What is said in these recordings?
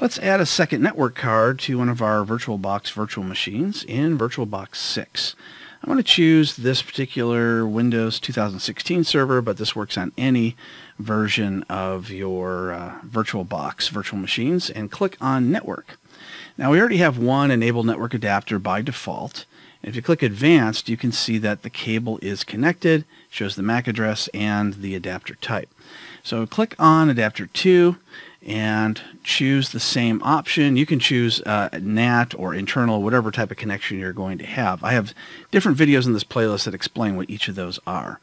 Let's add a second network card to one of our VirtualBox virtual machines in VirtualBox 6. I'm going to choose this particular Windows 2016 server, but this works on any version of your uh, VirtualBox virtual machines, and click on Network. Now we already have one enabled network adapter by default. If you click Advanced, you can see that the cable is connected, shows the MAC address and the adapter type. So click on Adapter 2 and choose the same option. You can choose uh, NAT or internal, whatever type of connection you're going to have. I have different videos in this playlist that explain what each of those are.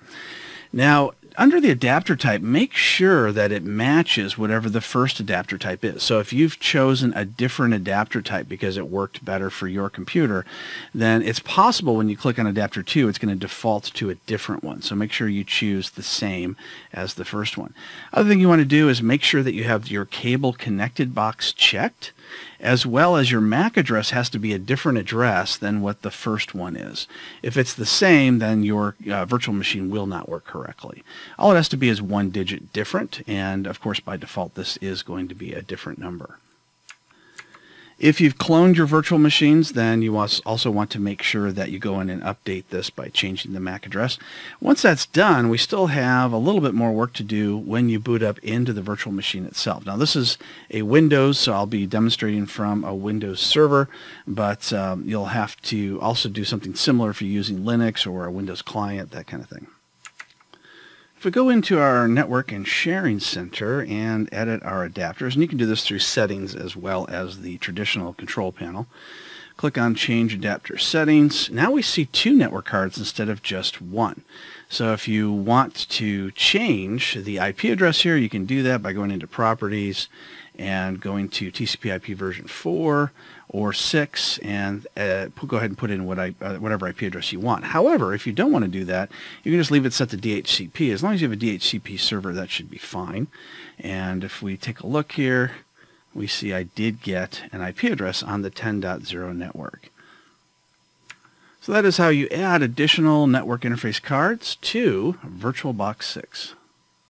Now, under the adapter type, make sure that it matches whatever the first adapter type is. So if you've chosen a different adapter type because it worked better for your computer, then it's possible when you click on adapter 2, it's going to default to a different one. So make sure you choose the same as the first one. Other thing you want to do is make sure that you have your cable connected box checked as well as your MAC address has to be a different address than what the first one is. If it's the same, then your uh, virtual machine will not work correctly. All it has to be is one digit different, and of course by default this is going to be a different number. If you've cloned your virtual machines, then you also want to make sure that you go in and update this by changing the MAC address. Once that's done, we still have a little bit more work to do when you boot up into the virtual machine itself. Now this is a Windows, so I'll be demonstrating from a Windows server, but um, you'll have to also do something similar if you're using Linux or a Windows client, that kind of thing. If we go into our network and sharing center and edit our adapters, and you can do this through settings as well as the traditional control panel, click on change adapter settings. Now we see two network cards instead of just one. So if you want to change the IP address here, you can do that by going into properties and going to TCP IP version 4 or 6 and uh, go ahead and put in what I, uh, whatever IP address you want. However, if you don't want to do that, you can just leave it set to DHCP. As long as you have a DHCP server, that should be fine. And if we take a look here, we see I did get an IP address on the 10.0 network. So that is how you add additional network interface cards to VirtualBox 6.